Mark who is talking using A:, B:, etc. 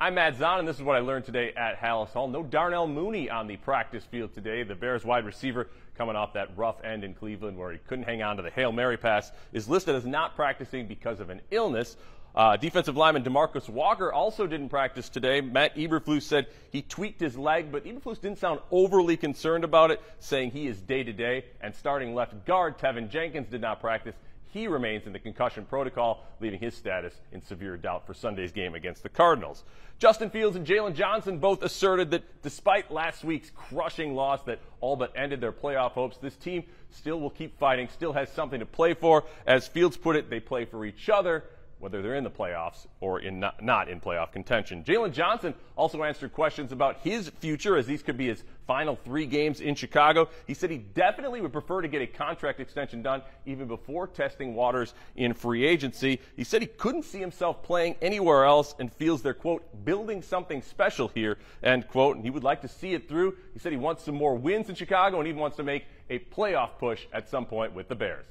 A: I'm Matt Zahn, and this is what I learned today at Halas Hall. No Darnell Mooney on the practice field today. The Bears wide receiver coming off that rough end in Cleveland where he couldn't hang on to the Hail Mary pass is listed as not practicing because of an illness. Uh, defensive lineman Demarcus Walker also didn't practice today. Matt Eberflus said he tweaked his leg, but Eberflus didn't sound overly concerned about it, saying he is day to day. And starting left guard Teven Jenkins did not practice. He remains in the concussion protocol, leaving his status in severe doubt for Sunday's game against the Cardinals. Justin Fields and Jaylon Johnson both asserted that despite last week's crushing loss that all but ended their playoff hopes, this team still will keep fighting, still has something to play for. As Fields put it, they play for each other whether they're in the playoffs or in not, not in playoff contention. Jaylon Johnson also answered questions about his future as these could be his final three games in Chicago. He said he definitely would prefer to get a contract extension done even before testing waters in free agency. He said he couldn't see himself playing anywhere else and feels they're, quote, building something special here, end quote, and he would like to see it through. He said he wants some more wins in Chicago and he wants to make a playoff push at some point with the Bears.